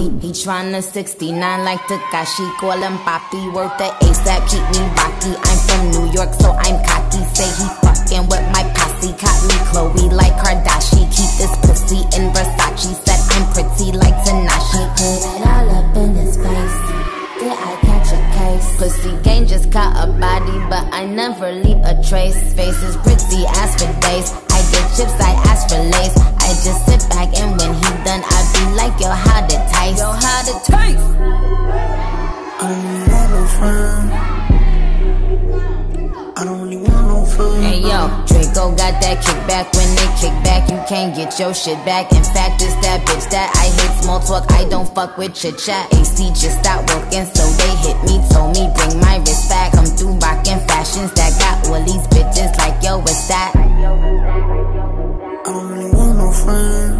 He, he tryna 69 like Tekashi, call him Papi. Worth the ASAP, keep me rocky. I'm from New York, so I'm cocky. Say he fucking with my posse. Caught me Khloé like Kardashian. Keep this pussy in Versace. Said I'm pretty like Tinashe. Put all up in his face. Did I catch a case? Pussy gang just caught a body, but I never leave a trace. Face is pretty as for days. I get chips, I ask for Lay's. I just sit back and when he done, I be like, yo, how to taste? Yo, how to taste? I don't really want no friend. I don't really want no friend. Hey yo, Draco got that kickback. When they kick back, you can't get your shit back. In fact, it's that bitch that I hate small talk. I don't fuck with chit chat. AC just stopped working, so they hit me. Told me bring my wrist back. I'm through rocking fashions that got all these bitches like yo, what's that? I don't really want no friend.